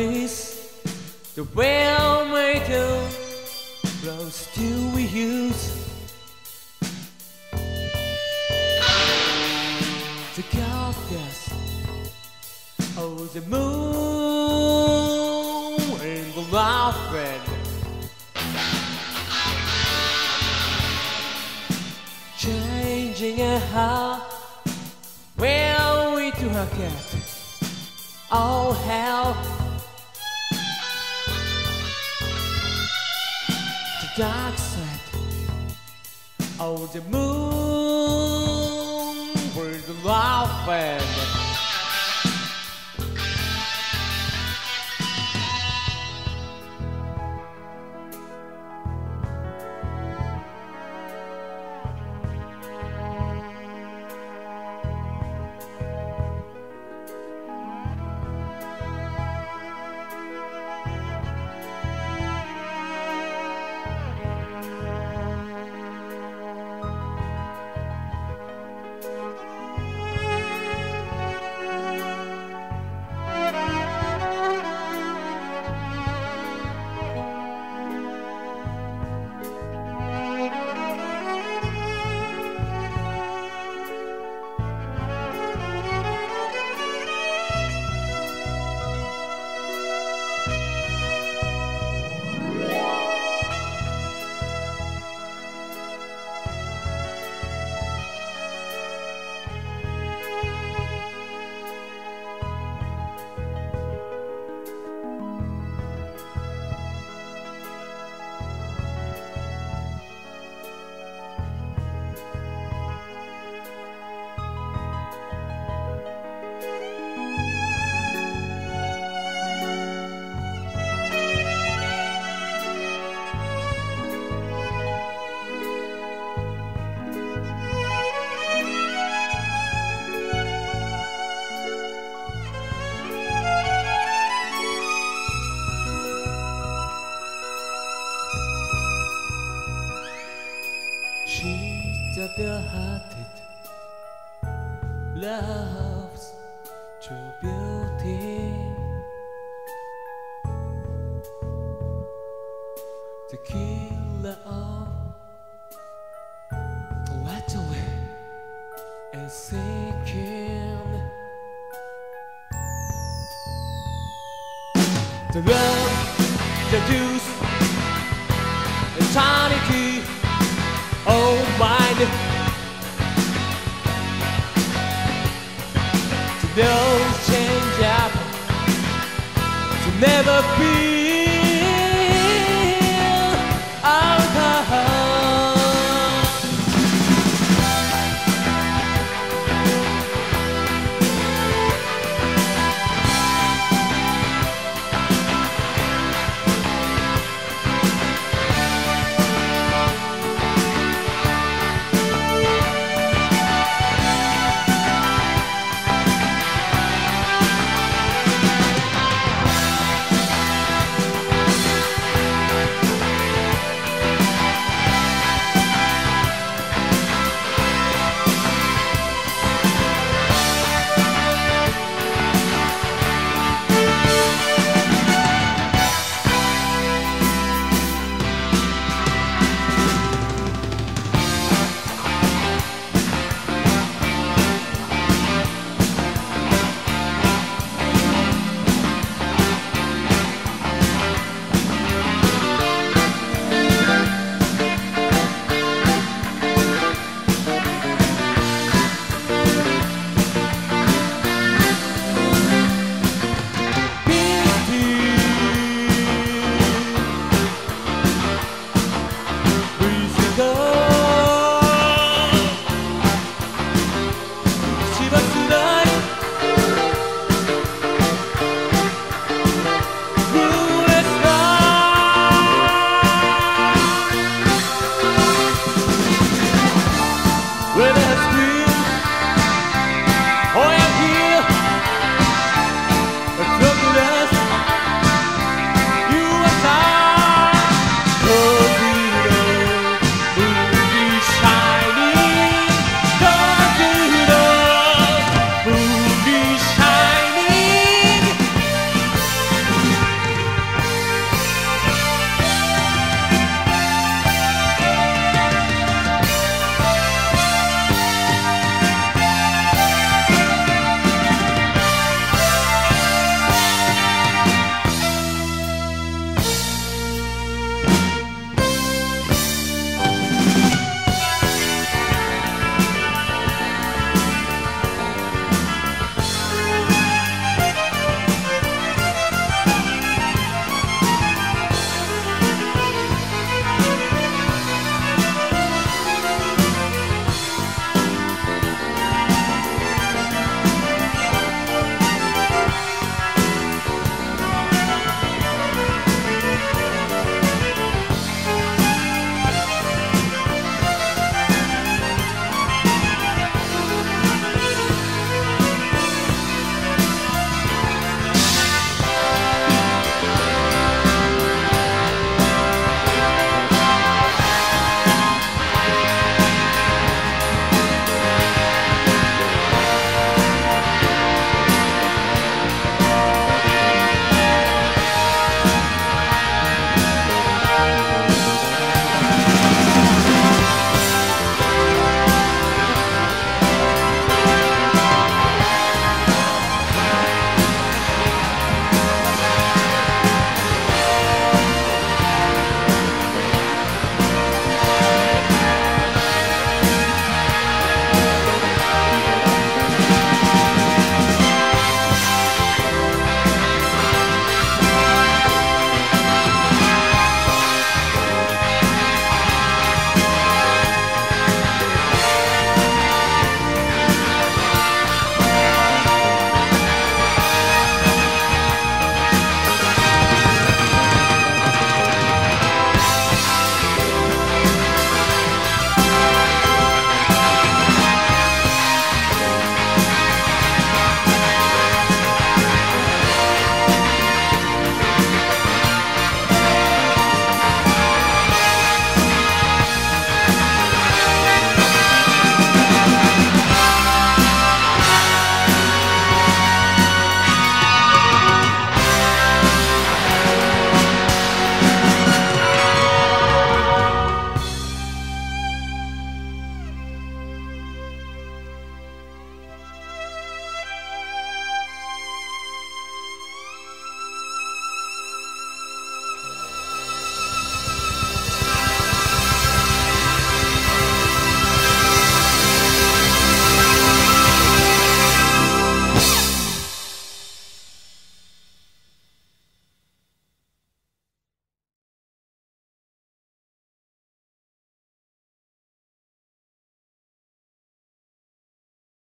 Artemis, the well made rose to we use to goddess of the moon and the laughing. Changing a heart, well, we do a cat. Oh hell the moon Where laughing beauty The of Flattery and seeking The love, the juice, eternity Oh, change never be